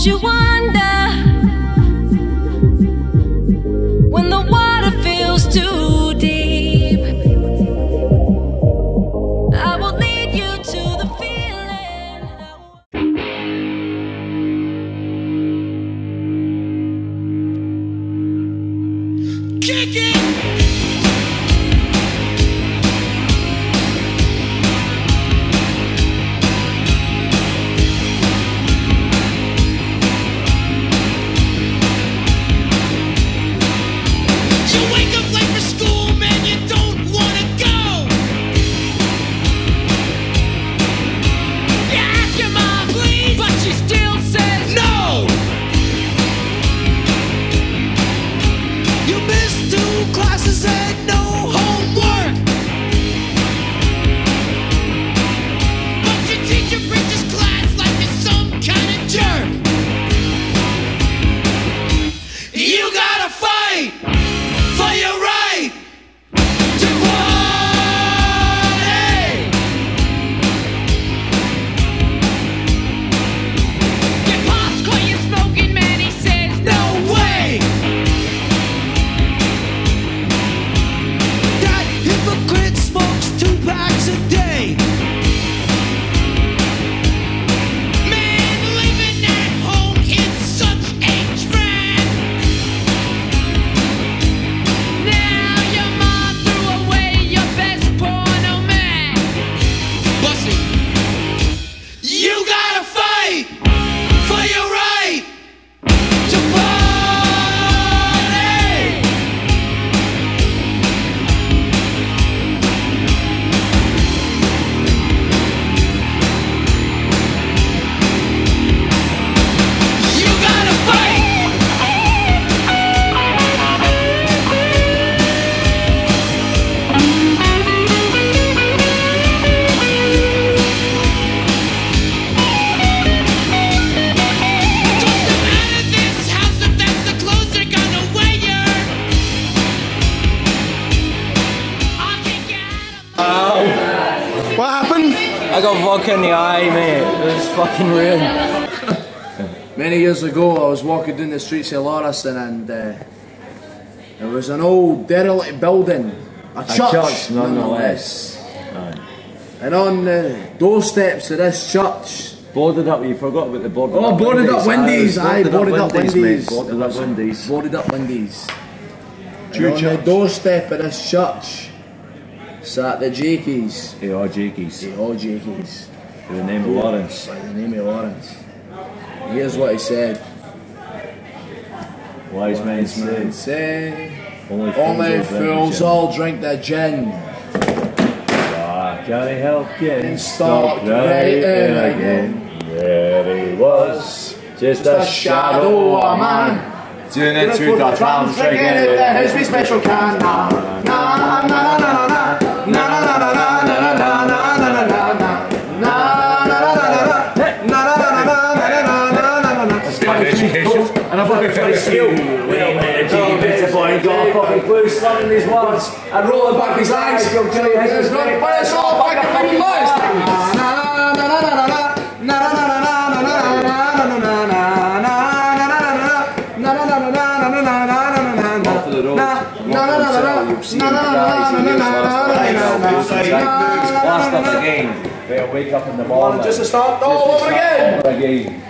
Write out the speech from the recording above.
You wonder when the water feels too deep. I will lead you to the feeling. Kick it! Hey! I got vodka in the eye, mate. It was fucking real. Many years ago, I was walking down the streets of Lauriston and uh, there was an old derelict building, a, church, church, nonetheless. And on the doorsteps of this church, Boarded up, you forgot about the boarded oh, up boarded up Wendy's, aye, boarded up Wendy's, Wendy's, mate. Boarded up Wendy's. boarded up Wendy's. And on the doorstep of this church sat the Jakies, Hey, all Jakey's. the old Jakies, With the name of Lawrence. by the name of Lawrence. Here's what he said. Wise men Man say. say, Only only will fools all drink the gin. Ah, can he help getting And stop stopped right right in in again. There he was, just a a shadow of a man. Doing it through the trams, drinking it. His wee special can. Na na na na na education. And I've got a very skill. Tom Bitterboy got a fucking blue slung in his once and rolling back his eyes. He'll tell you he's not to play us all back the fucking lies. Last of the game. They'll wake up in the morning. Just to start all over again. Again.